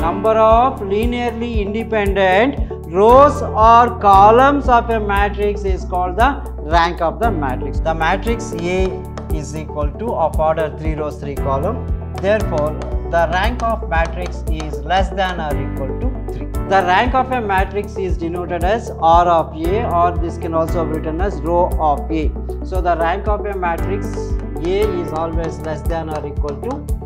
Number of linearly independent rows or columns of a matrix is called the rank of the matrix. The matrix A is equal to of order 3 rows 3 column. Therefore, the rank of matrix is less than or equal to 3. The rank of a matrix is denoted as R of A or this can also be written as rho of A. So, the rank of a matrix A is always less than or equal to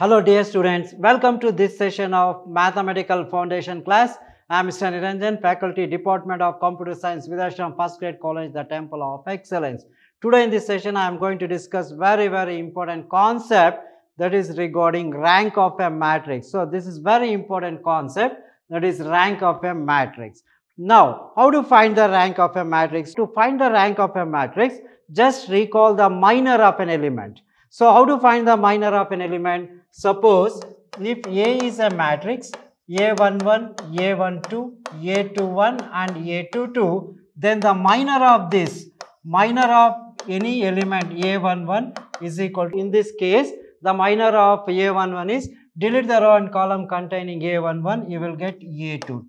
Hello dear students, welcome to this session of Mathematical Foundation class. I am Mr. Niranjan, Faculty Department of Computer Science, Vidhyaashram First Grade College, the Temple of Excellence. Today in this session, I am going to discuss very, very important concept that is regarding rank of a matrix. So, this is very important concept that is rank of a matrix. Now, how to find the rank of a matrix? To find the rank of a matrix, just recall the minor of an element. So, how to find the minor of an element? Suppose if A is a matrix, A11, A12, A21 and A22, then the minor of this, minor of any element A11 is equal to, in this case, the minor of A11 is delete the row and column containing A11, you will get A22.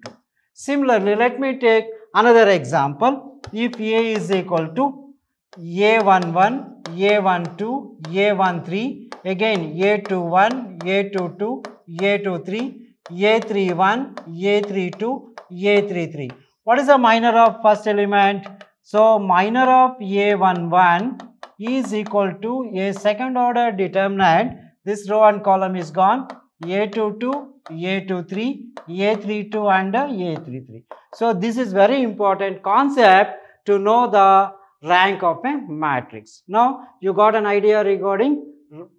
Similarly, let me take another example. If A is equal to A11, A12, A13, again A21, A22, A23, A31, A32, A33. What is the minor of first element? So, minor of A11 is equal to a second order determinant. This row and column is gone. A22, A23, A32 and A33. So, this is very important concept to know the rank of a matrix. Now, you got an idea regarding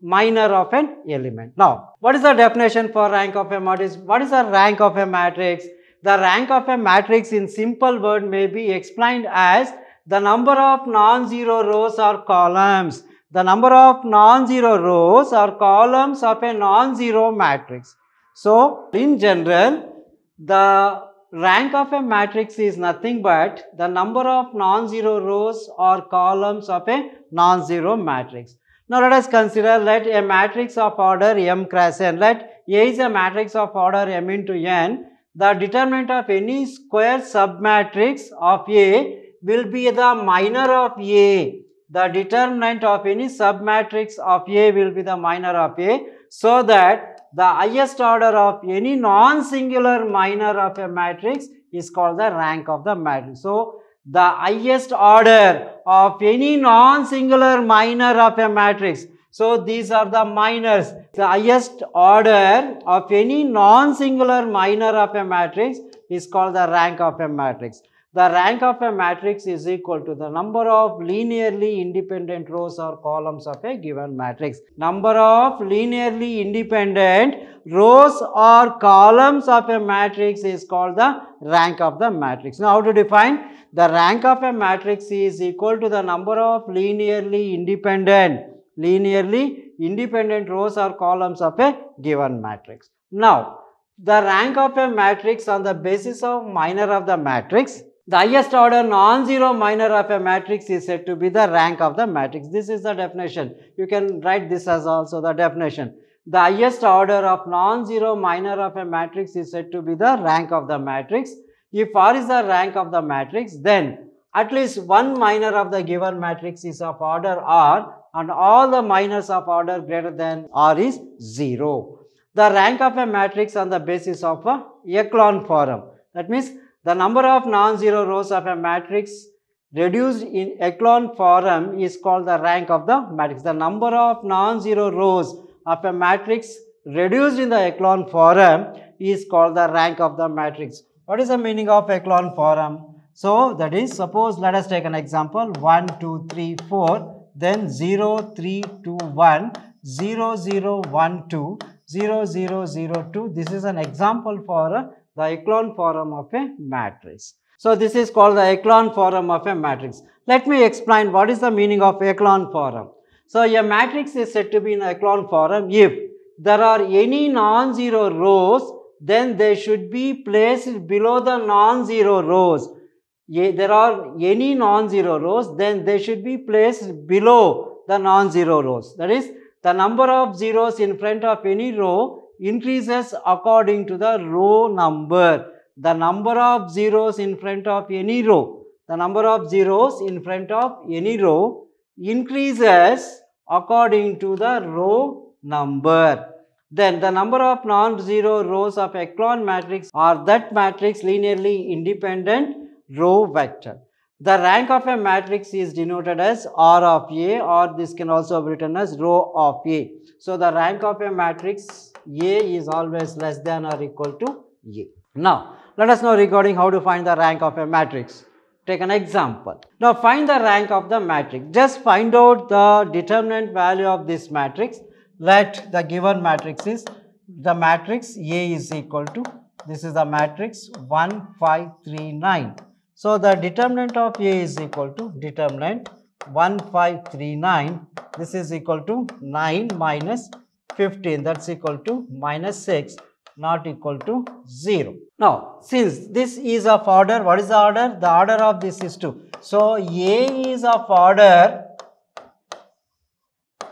minor of an element. Now, what is the definition for rank of a matrix? What is the rank of a matrix? The rank of a matrix in simple word may be explained as the number of non-zero rows or columns. The number of non-zero rows or columns of a non-zero matrix. So, in general, the rank of a matrix is nothing but the number of non-zero rows or columns of a non-zero matrix. Now, let us consider let a matrix of order m cross n. Let A is a matrix of order m into n. The determinant of any square submatrix of A will be the minor of A. The determinant of any submatrix of A will be the minor of A so that the highest order of any non-singular minor of a matrix is called the rank of the matrix. So, the highest order of any non-singular minor of a matrix. So, these are the minors. The highest order of any non-singular minor of a matrix is called the rank of a matrix. The rank of a matrix is equal to the number of linearly independent rows or columns of a given matrix. Number of linearly independent rows or columns of a matrix is called the rank of the matrix. Now, how to define? The rank of a matrix is equal to the number of linearly independent, linearly independent rows or columns of a given matrix. Now, the rank of a matrix on the basis of minor of the matrix the highest order non-zero minor of a matrix is said to be the rank of the matrix. This is the definition. You can write this as also the definition. The highest order of non-zero minor of a matrix is said to be the rank of the matrix. If R is the rank of the matrix, then at least one minor of the given matrix is of order R and all the minors of order greater than R is 0. The rank of a matrix on the basis of a echelon form. That means the number of non-zero rows of a matrix reduced in echelon form is called the rank of the matrix. The number of non-zero rows of a matrix reduced in the echelon form is called the rank of the matrix. What is the meaning of echelon form? So, that is suppose let us take an example 1, 2, 3, 4 then 0, 3, 2, 1, 0, 0, 1, 2, 0, 0, 0, 2. This is an example for uh, the echelon form of a matrix. So, this is called the echelon form of a matrix. Let me explain what is the meaning of echelon form. So, a matrix is said to be in echelon form if there are any non-zero rows, then they should be placed below the non-zero rows. Ye- There are any non-zero rows, then they should be placed below the non-zero rows. That is, the number of zeros in front of any row increases according to the row number. The number of zeros in front of any row, the number of zeros in front of any row increases according to the rho number. Then the number of non-zero rows of echelon matrix or that matrix linearly independent row vector. The rank of a matrix is denoted as R of A or this can also be written as row of A. So, the rank of a matrix A is always less than or equal to A. Now, let us know regarding how to find the rank of a matrix. Take an example. Now, find the rank of the matrix. Just find out the determinant value of this matrix let the given matrix is the matrix A is equal to this is the matrix 1 5 3 9 so the determinant of A is equal to determinant 1 5 3 9 this is equal to 9 minus 15 that's equal to minus 6 not equal to 0 now since this is of order what is the order the order of this is 2 so A is of order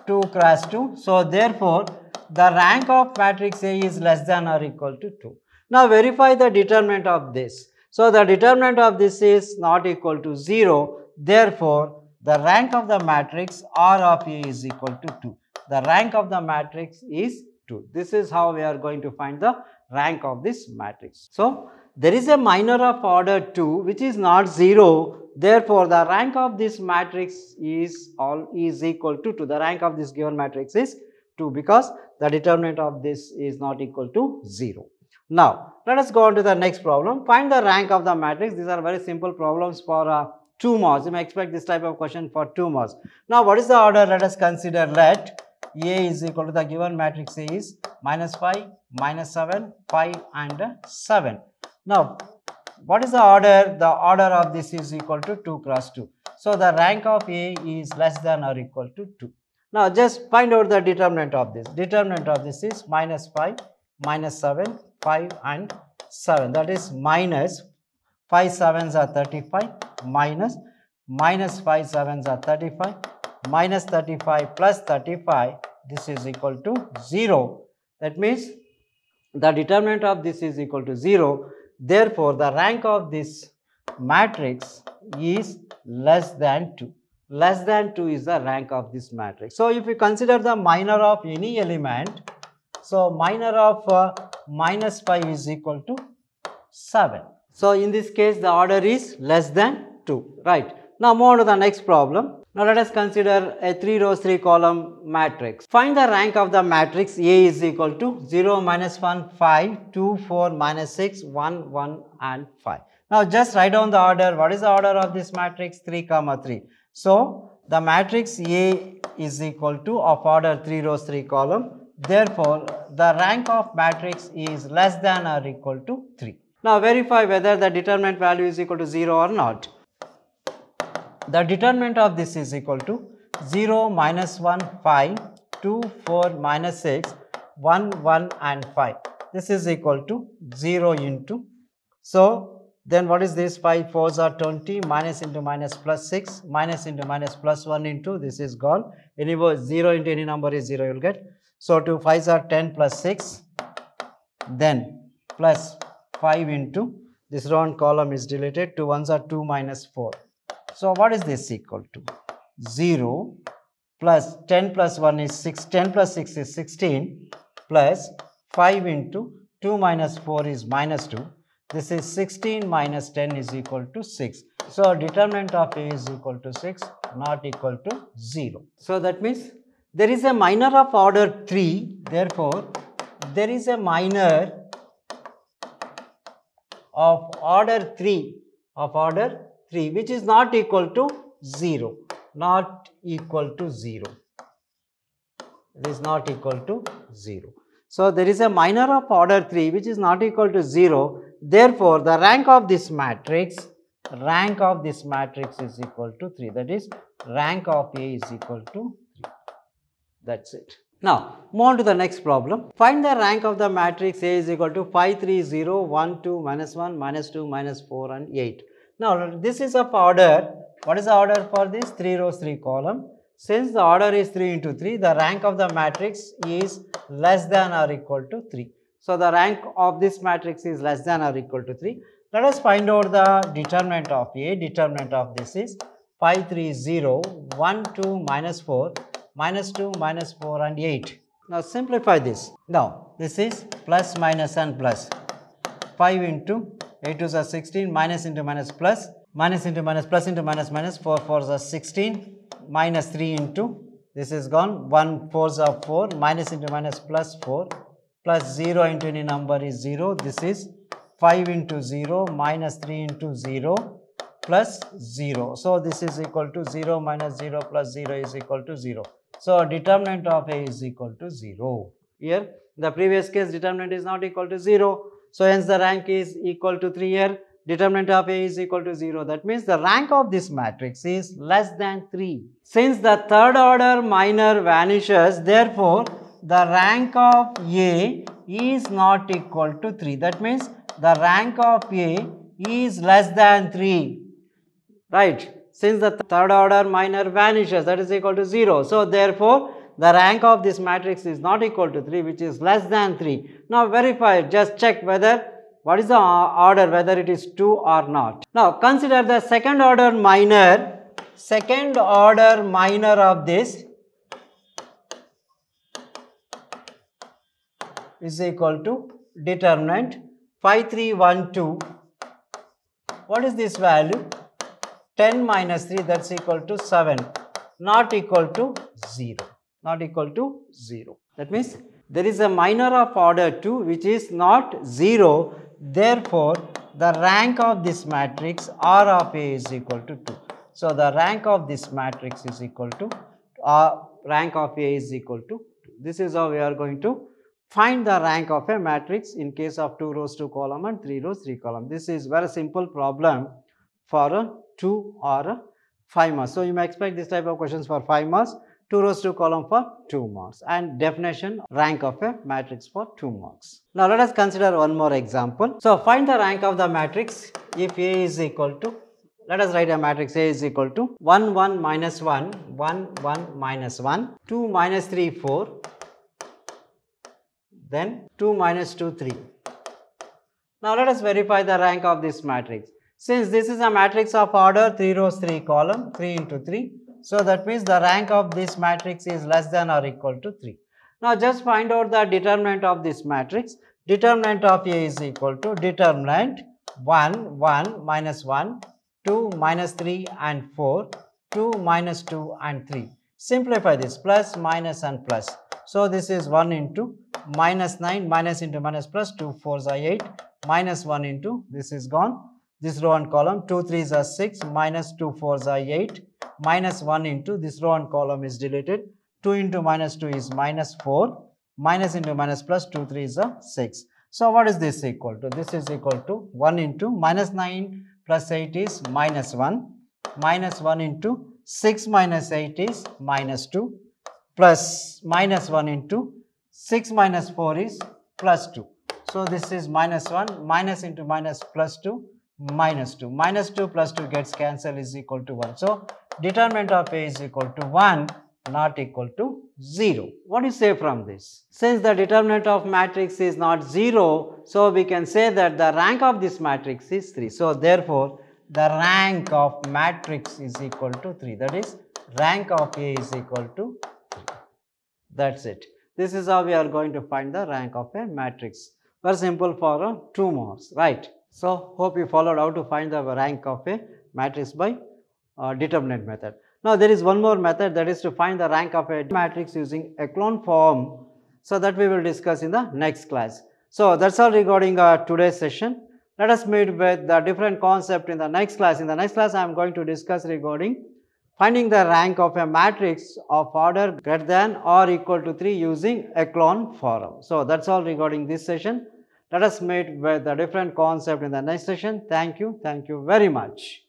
2 cross 2. So, therefore, the rank of matrix A is less than or equal to 2. Now, verify the determinant of this. So, the determinant of this is not equal to 0. Therefore, the rank of the matrix R of A is equal to 2. The rank of the matrix is 2. This is how we are going to find the rank of this matrix. So, there is a minor of order 2 which is not 0 Therefore, the rank of this matrix is all is equal to 2. The rank of this given matrix is 2 because the determinant of this is not equal to 0. Now, let us go on to the next problem. Find the rank of the matrix. These are very simple problems for uh, 2 marks. You may expect this type of question for 2 marks. Now, what is the order? Let us consider let A is equal to the given matrix A is minus 5, minus 7, 5 and 7. Now, what is the order? The order of this is equal to 2 cross 2. So, the rank of A is less than or equal to 2. Now, just find out the determinant of this. Determinant of this is minus 5, minus 7, 5 and 7. That is minus 5 7s are 35, minus minus 5 7s are 35, minus 35 plus 35. This is equal to 0. That means the determinant of this is equal to 0 Therefore, the rank of this matrix is less than 2. Less than 2 is the rank of this matrix. So, if you consider the minor of any element, so minor of uh, minus 5 is equal to 7. So, in this case the order is less than 2, right. Now, move on to the next problem. Now let us consider a 3 rows 3 column matrix. Find the rank of the matrix A is equal to 0 minus 1 5 2 4 minus 6 1 1 and 5. Now just write down the order. What is the order of this matrix 3 comma 3. So the matrix A is equal to of order 3 rows 3 column. Therefore the rank of matrix is less than or equal to 3. Now verify whether the determinant value is equal to 0 or not. The determinant of this is equal to 0, minus 1, 5, 2, 4, minus 6, 1, 1 and 5. This is equal to 0 into. So, then what is this 5 4s are 20 minus into minus plus 6 minus into minus plus 1 into this is gone anyway 0 into any number is 0 you will get so 2 5s are 10 plus 6 then plus 5 into this round column is deleted 2 ones are 2 minus 4 so, what is this equal to? 0 plus 10 plus 1 is 6, 10 plus 6 is 16 plus 5 into 2 minus 4 is minus 2. This is 16 minus 10 is equal to 6. So, determinant of A is equal to 6 not equal to 0. So, that means there is a minor of order 3 therefore, there is a minor of order 3 of order 3 which is not equal to 0 not equal to 0 it is not equal to 0 so there is a minor of order 3 which is not equal to 0 therefore the rank of this matrix rank of this matrix is equal to 3 that is rank of a is equal to 3 that's it. Now move on to the next problem. Find the rank of the matrix a is equal to 5 3 0 1 2 minus 1 minus 2 minus 4 and 8 now, this is of order. What is the order for this? 3 rows, 3 column. since the order is 3 into 3, the rank of the matrix is less than or equal to 3. So, the rank of this matrix is less than or equal to 3. Let us find out the determinant of A. Determinant of this is 5, 3, 0, 1, 2, minus 4, minus 2, minus 4 and 8. Now, simplify this. Now, this is plus, minus and plus. 5 into 8 is 16, minus into minus plus, minus into minus, plus into minus minus, 4 4 is 16, minus 3 into, this is gone, 1 4 is 4, minus into minus plus 4, plus 0 into any number is 0, this is 5 into 0, minus 3 into 0, plus 0. So, this is equal to 0 minus 0 plus 0 is equal to 0. So, determinant of A is equal to 0. Here, the previous case determinant is not equal to 0. So, hence the rank is equal to 3 here determinant of A is equal to 0. That means the rank of this matrix is less than 3. Since the third order minor vanishes, therefore, the rank of A is not equal to 3. That means the rank of A is less than 3. Right. Since the third order minor vanishes, that is equal to 0. So, therefore, the rank of this matrix is not equal to 3 which is less than 3. Now, verify just check whether what is the order whether it is 2 or not. Now consider the second order minor, second order minor of this is equal to determinant 5312. What is this value? 10 minus 3 that is equal to 7 not equal to 0 not equal to 0. That means there is a minor of order 2 which is not 0 Therefore, the rank of this matrix R of A is equal to 2. So, the rank of this matrix is equal to uh, rank of A is equal to 2. This is how we are going to find the rank of a matrix in case of 2 rows 2 column and 3 rows 3 column. This is very simple problem for a 2 or a 5 marks. So, you may expect this type of questions for 5 marks. 2 rows 2 column for 2 marks and definition rank of a matrix for 2 marks. Now let us consider one more example. So find the rank of the matrix if A is equal to let us write a matrix A is equal to 1 1 minus 1 1 1 minus 1 2 minus 3 4 then 2 minus 2 3. Now let us verify the rank of this matrix. Since this is a matrix of order 3 rows 3 column 3 into 3 so, that means the rank of this matrix is less than or equal to 3. Now, just find out the determinant of this matrix. Determinant of A is equal to determinant 1, 1, minus 1, 2, minus 3 and 4, 2, minus 2 and 3. Simplify this plus, minus and plus. So, this is 1 into minus 9, minus into minus plus 2, 4 are 8, minus 1 into this is gone. This row and column 2 3s are 6, minus 2 4s are 8, minus 1 into this row and column is deleted 2 into minus 2 is minus 4 minus into minus plus 2 3 is a 6 so what is this equal to? This is equal to 1 into minus 9 plus 8 is minus 1 minus 1 into 6 minus 8 is minus 2 plus minus 1 into 6 minus 4 is plus 2 so this is minus 1 minus into minus plus 2 minus 2 minus 2 plus 2 gets cancelled is equal to 1 so determinant of A is equal to 1 not equal to 0. What do you say from this? Since the determinant of matrix is not 0, so we can say that the rank of this matrix is 3. So, therefore, the rank of matrix is equal to 3 that is rank of A is equal to 3. That is it. This is how we are going to find the rank of a matrix. Very simple for uh, 2 marks, right. So, hope you followed how to find the rank of a matrix by uh, determinant method. Now, there is one more method that is to find the rank of a matrix using echelon form. So, that we will discuss in the next class. So, that is all regarding uh, today's session. Let us meet with the different concept in the next class. In the next class, I am going to discuss regarding finding the rank of a matrix of order greater than or equal to 3 using echelon form. So, that is all regarding this session. Let us meet with the different concept in the next session. Thank you. Thank you very much.